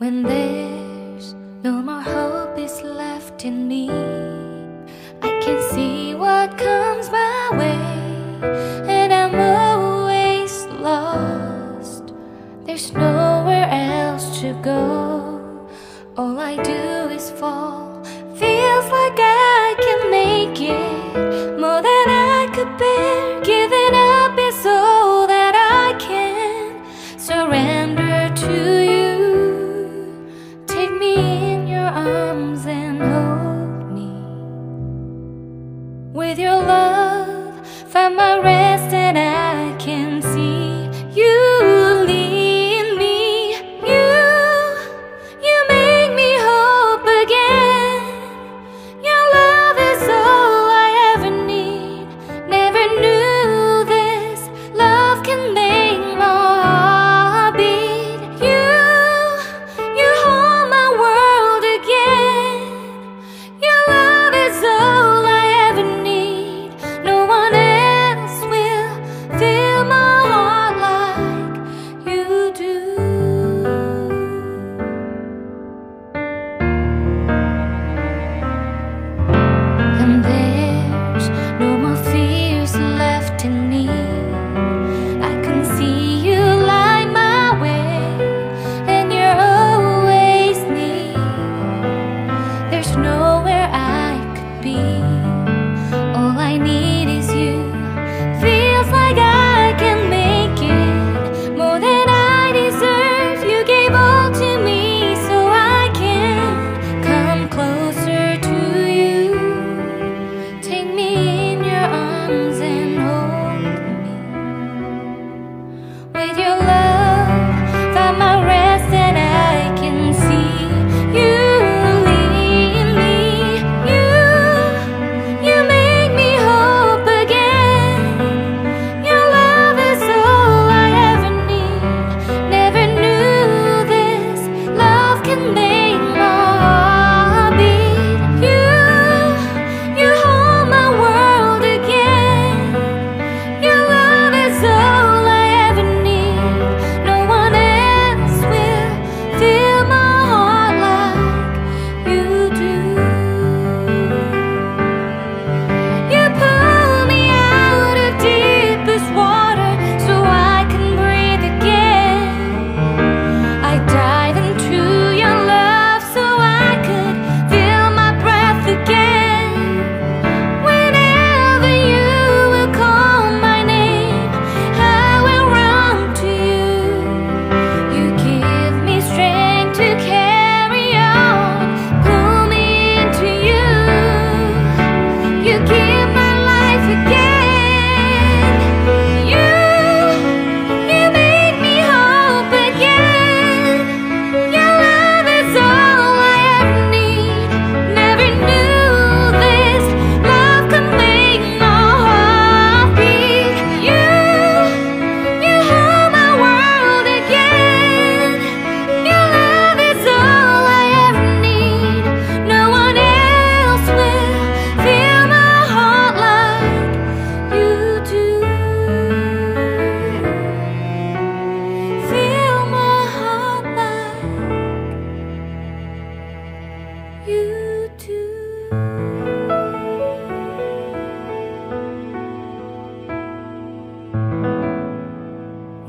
When there's no more hope is left in me, I can see what comes my way, and I'm always lost. There's nowhere else to go. All I do is fall. Feels like I can make it more than I could bear. Giving up is all that I can surrender to. From a red there's no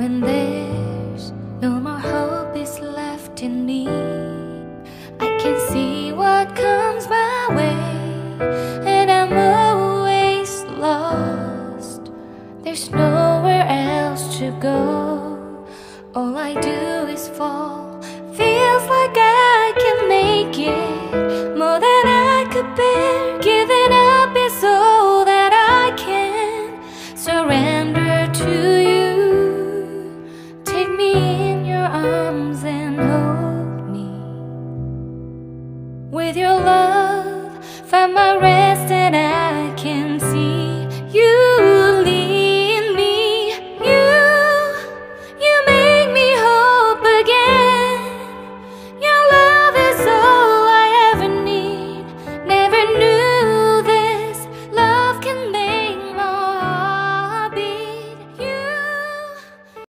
When there's no more hope is left in me, I can see what comes my way, and I'm always lost. There's nowhere else to go. All I do is fall. Feels like I can make it more than I could bear.